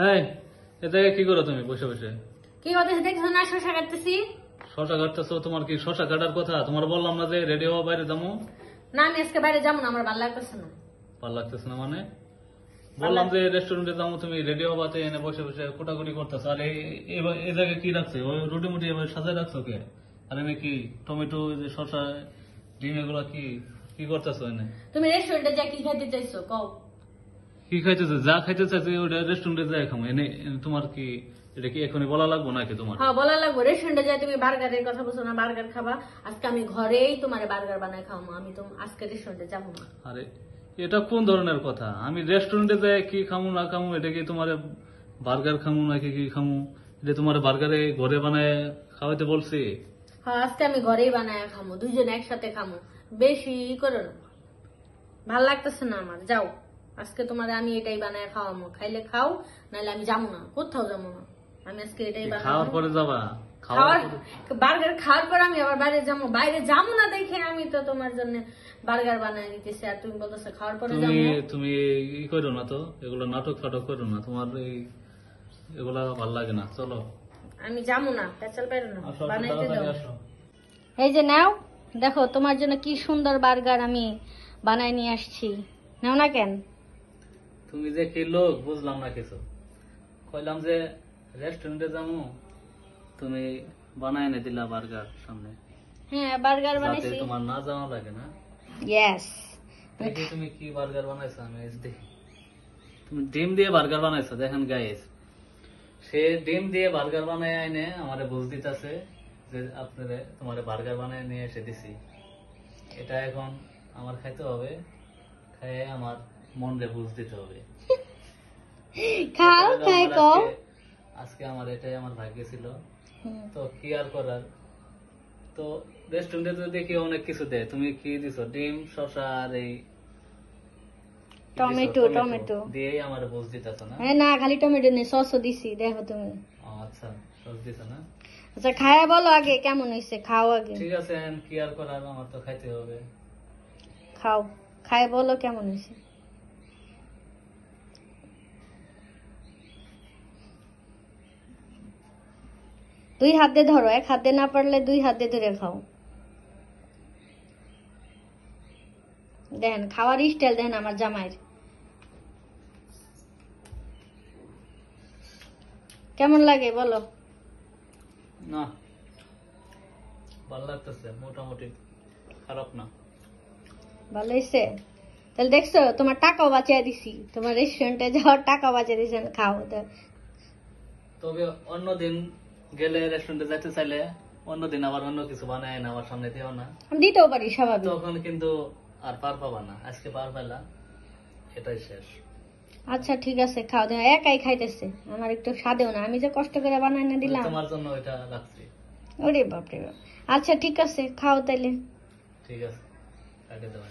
হ্যাঁ এতে কি করো তুমি বসে বসে? কি করতেছি দেখছ না শশা কাটতেছি। শশা কাটতেছো? তোমার কি শশা কাটার কথা? তোমার বললাম না যে রেডি বাইরে যাব না আমি আজকে বাইরে যাব না আমার ভালো লাগতেছে না। ভালো লাগতেছে না মানে? বললাম যে রেস্টুরেন্টে যাব তুমি রেডি হবাতে এনে বসে বসে কোটাকুটি করতেছো। আর এই জায়গায় কি রাখছো? ওই রুটি মুটি এবার সাজায় রাখছো কে? আর এনে কি টমেটো যে শশা ডিম এগুলা কি কি করতেছো এনে? তুমি রেস্টুরেন্টে যা কি খাইতে চাইছো কও। কি খাইতেছে যা খাইতে চাইছে ওটা রেস্টুরেন্টে যাই খামো। এনে তোমার কি এটা কি এখনই বলা লাগবো নাকি তোমার? হ্যাঁ বলা লাগবো। রেস্টুরেন্টে যাই তুমি বার্গারের কথা বলছো না বার্গার খাবা? আজকে আমি ঘরেই তোমার বার্গার বানায় খাওয়াবো আমি তো আজকে রেস্টুরেন্টে যাব না। আরে এটা কোন ধরনের কথা? আমি রেস্টুরেন্টে যাই কি খামু না খামু এটা কি তোমার বার্গার খামু নাকি কি খামু? এটা তোমার বার্গারে ঘরে বানায় খাওয়াইতে বলছি? হ্যাঁ আজকে আমি ঘরেই বানায় খামো দুইজন একসাথে খামো। বেশি করো না। ভালো লাগতেছে না আমার যাও। আজকে তোমার আমি এটাই বানায় খাওয়াবো খাইলে খাও নাহলে আমি যাব না। কোথাও যাব না। আমি আজকে এটাই খাওয়ার পরে যাবা। খাওয়ার বার্গার খাওয়ার পর আমি আবার বাইরে যাব বাইরে যাব না দেখে আমি তো তোমার জন্য বার্গার বানায় নিতেছি আর তুমি বলতেছো খাওয়ার পরে তুমি তুমি ই করো না তো। এগুলো নাটক ফাটক করো না। তোমার এই এগুলা ভালো লাগে না। চলো। আমি যাব না। পেঁচাল পাইরো না। বানাইতে দাও এই যে নাও দেখো তোমার জন্য কি সুন্দর বার্গার আমি বানাই নিয়ে আসছি। নাও না কেন? তুমি যে কি লোক বুঝলাম না কিছু। কইলাম যে রেস্টুরেন্টে যাব তুমি বানায় এনে দিলা বার্গার সামনে। হ্যাঁ বার্গার বানাইছি। তোমার না যাওয়া লাগে না। ইয়েস দেখি তুমি কি বার্গার বানাইছো আমি দেখি। তুমি ডিম দিয়ে বার্গার বানাইছো দেখেন গাইস সে ডিম দিয়ে বার্গার বানায় আইনে আমারে বুঝ দিতেছে যে আপনারে তোমার বার্গার বানায় নিয়ে এসে দিছি। এটা এখন আমার খাইতে হবে খাইয়ে আমার মনরে বুঝ দিতে হবে। খাও কও আজকে- আমার এটাই আমার ভাগ্য ছিল। তো কি আর করার? তো রেস্টুরেন্টে তো দেখি অনেক কিছু দেয়। তুমি কি দিছো? ডিম শসা আর এই টমেটো, টমেটো। আমার বুঝ দিতেছ না? হ্যাঁ না খালি টমেটো নেই সসও দিছি দেখো তুমি। আচ্ছা সস দিছো না? আচ্ছা খায়া বলো আগে কেমন হয়েছে খাও আগে। ঠিক আছে কি আর করার? আমার তো খাইতে হবে। খাও খায় বলো কেমন হয়েছে দুই হাত ধরো এক হাতে না পারলে দুই হাত ধরে খাও। দেখেন খাওয়ার স্টাইল দেখেন আমার জামাইয়ের। কেমন লাগে বলো? না ভালো লাগতেছে মোটামুটি খারাপ না। ভালো হয়েছে? তাহলে দেখছ তোমার টাকাও বাঁচিয়ে দিছি। তোমার রেস্টুরেন্টে যাওয়ার টাকা বাঁচিয়ে দিছি খাও। তো তবে অন্যদিন গেলে রেস্টুরেন্টে যাইতে চাইলে অন্যদিন আবার অন্য কিছু বানায় না আমার সামনে দিও না। আমি দিতেও পারি স্বাভাবিক। তখন কিন্তু আর পার পাবা না। আজকে পার পাইলা এটাই শেষ। আচ্ছা ঠিক আছে খাও দেও একাই খাইতেছে। আমার একটু স্বাদেও না। আমি যে কষ্ট করে বানাই না দিলাম। তোমার জন্য এটা রাখছি। ওরে বাপরে বাপ। আচ্ছা ঠিক আছে খাও তাইলে। ঠিক আছে কাটে দেওয়া